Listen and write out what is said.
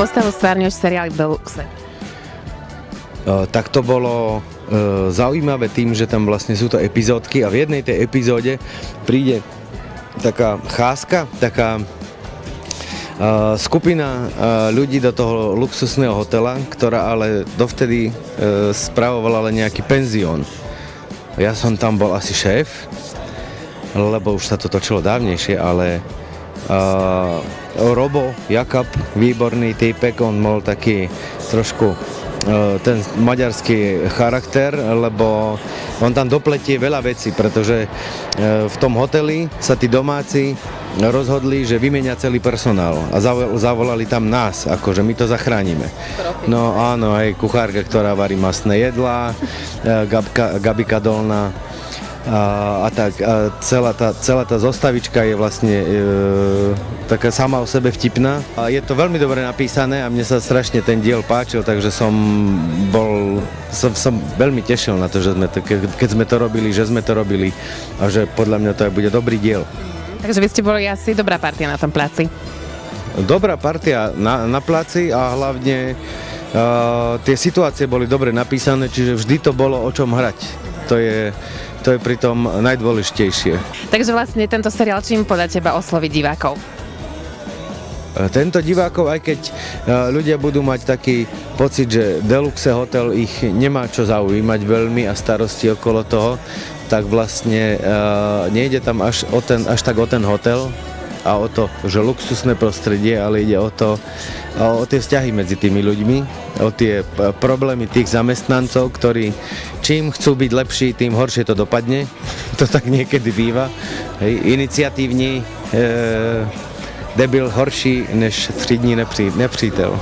postavu stvárňuješ seriály Deluxe? tak to bolo zaujímavé tým, že tam vlastne sú to epizódky a v jednej tej epizóde príde taká cházka, taká skupina ľudí do toho luxusného hotela, ktorá ale dovtedy e, spravovala len nejaký penzión. Ja som tam bol asi šéf, lebo už sa to točilo dávnejšie, ale uh, Robo Jakab, výborný týpek, on bol taký trošku uh, ten maďarský charakter, lebo on tam dopletie veľa vecí, pretože uh, v tom hoteli sa tí domáci rozhodli, že vymenia celý personál a zavolali tam nás, akože my to zachránime. No áno, aj kuchárka, ktorá varí masné jedlá, Gabka, Gabika Dolná, a, a tak a celá, tá, celá tá zostavička je vlastne e, taká sama o sebe vtipná a je to veľmi dobre napísané a mne sa strašne ten diel páčil, takže som bol, som, som veľmi tešil na to, že sme to, keď sme to robili, že sme to robili a že podľa mňa to aj bude dobrý diel. Takže vy ste boli asi dobrá partia na tom pláci. Dobrá partia na, na pláci a hlavne uh, tie situácie boli dobre napísané, čiže vždy to bolo o čom hrať. To je, to je pritom najdôležitejšie. Takže vlastne tento seriál čím podľa teba osloví divákov? E, tento divákov, aj keď e, ľudia budú mať taký pocit, že Deluxe Hotel ich nemá čo zaujímať veľmi a starosti okolo toho, tak vlastne uh, nejde tam až, o ten, až tak o ten hotel a o to, že luxusné prostredie, ale ide o to, o tie vzťahy medzi tými ľuďmi, o tie problémy tých zamestnancov, ktorí čím chcú byť lepší, tým horšie to dopadne. To tak niekedy býva. Hej, iniciatívni, e, debil horší než 3 dní nepří, nepřítel.